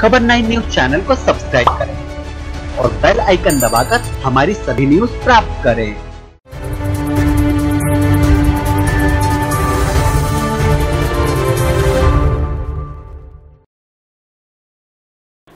खबर nine news channel को subscribe करें और बेल आइकन दबाकर हमारी सभी न्यूज़ प्राप्त करें।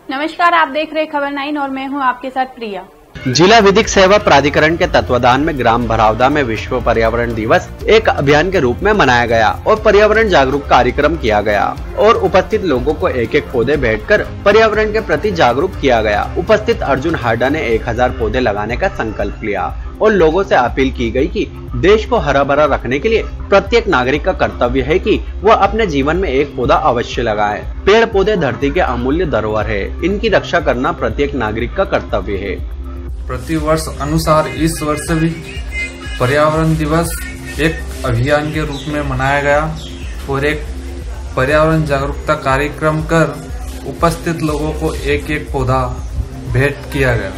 नमस्कार, आप देख रहे खबर नाइन और मैं हूँ आपके साथ प्रिया। जिला विधिक सेवा प्राधिकरण के तत्वाधान में ग्राम भरावदा में विश्व पर्यावरण दिवस एक अभियान के रूप में मनाया गया और पर्यावरण जागरूक कार्यक्रम किया गया और उपस्थित लोगों को एक एक पौधे भेंट कर पर्यावरण के प्रति जागरूक किया गया। उपस्थित अर्जुन हाडा ने 1000 पौधे लगाने का संकल्प लिया और लोगों से अपील की गई कि देश को हरा भरा रखने के लिए प्रत्येक नागरिक का कर्तव्य है कि वह अपने जीवन में एक पौधा अवश्य लगाए। पेड़ पौधे धरती के अमूल्य धरोहर है। इनकी रक्षा करना प्रत्येक नागरिक का कर्तव्य है। प्रति वर्ष अनुसार इस वर्ष भी पर्यावरण दिवस एक अभियान के रूप में मनाया गया और एक पर्यावरण जागरूकता कार्यक्रम कर उपस्थित लोगों को एक एक पौधा भेंट किया गया।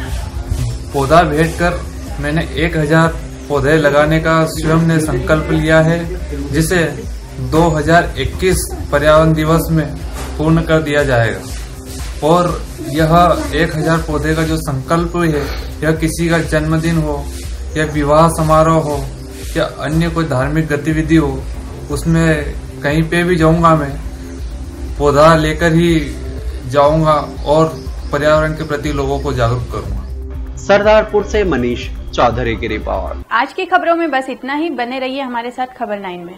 पौधा भेंट कर मैंने एक हज़ार पौधे लगाने का स्वयं ने संकल्प लिया है, जिसे 2021 पर्यावरण दिवस में पूर्ण कर दिया जाएगा। और यह एक हज़ार पौधे का जो संकल्प है यह किसी का जन्मदिन हो या विवाह समारोह हो या अन्य कोई धार्मिक गतिविधि हो उसमें कहीं पे भी जाऊँगा मैं पौधा लेकर ही जाऊँगा और पर्यावरण के प्रति लोगों को जागरूक करूँगा। सरदारपुर से मनीष चौधरी की रिपोर्ट। आज की खबरों में बस इतना ही बने रहिए हमारे साथ खबर नाइन में।